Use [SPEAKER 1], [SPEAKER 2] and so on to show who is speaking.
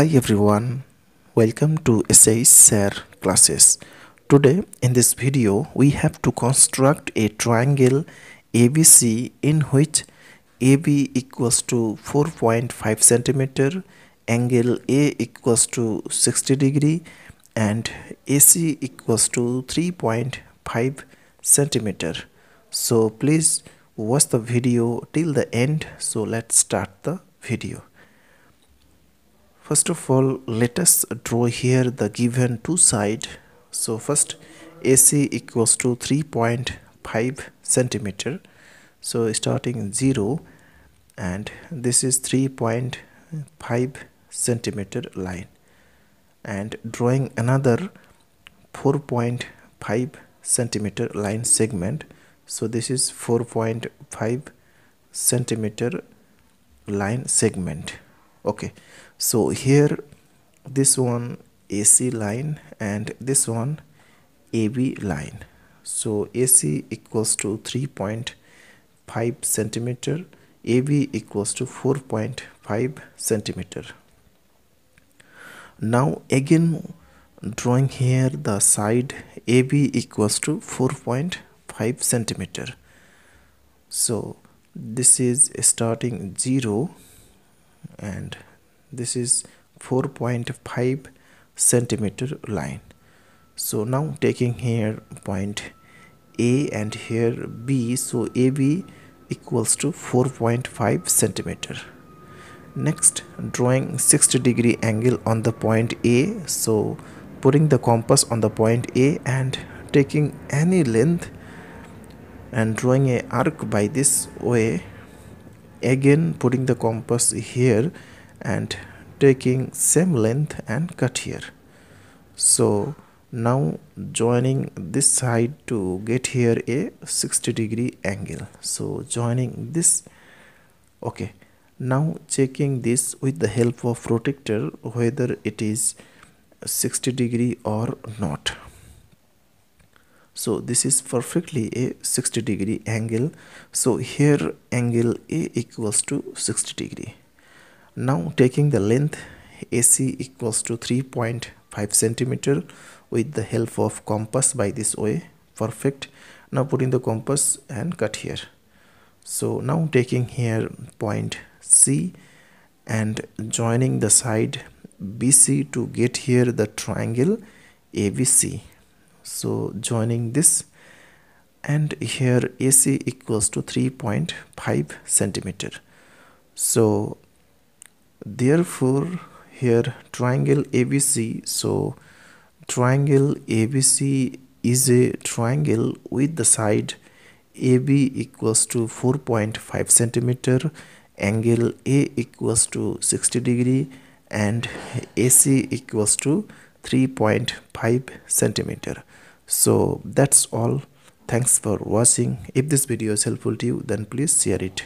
[SPEAKER 1] Hi everyone, welcome to SH SIR classes. Today in this video we have to construct a triangle ABC in which AB equals to 4.5 centimeter, angle A equals to 60 degree and AC equals to 3.5 centimeter. So please watch the video till the end. So let's start the video. First of all, let us draw here the given two side. So first AC equals to 3.5 centimeter. So starting 0 and this is 3.5 centimeter line and drawing another 4.5 centimeter line segment so this is 4.5 centimeter line segment okay. So here this one AC line and this one AB line. So AC equals to 3.5 centimeter AB equals to 4.5 centimeter. Now again drawing here the side AB equals to 4.5 centimeter. So this is starting 0 and this is 4.5 centimeter line. So now taking here point A and here B so AB equals to 4.5 centimeter. Next drawing 60 degree angle on the point A. So putting the compass on the point A and taking any length and drawing a arc by this way again putting the compass here and taking same length and cut here. So now joining this side to get here a 60 degree angle. So joining this okay. Now checking this with the help of protractor whether it is 60 degree or not so this is perfectly a 60 degree angle. So here angle a equals to 60 degree. Now taking the length AC equals to 3.5 centimeter with the help of compass by this way. Perfect. Now putting the compass and cut here. So now taking here point C and joining the side BC to get here the triangle ABC so joining this and here AC equals to 3.5 centimeter. So therefore here triangle ABC so triangle ABC is a triangle with the side AB equals to 4.5 centimeter angle A equals to 60 degree and AC equals to 3.5 centimeter. So that's all. Thanks for watching. If this video is helpful to you then please share it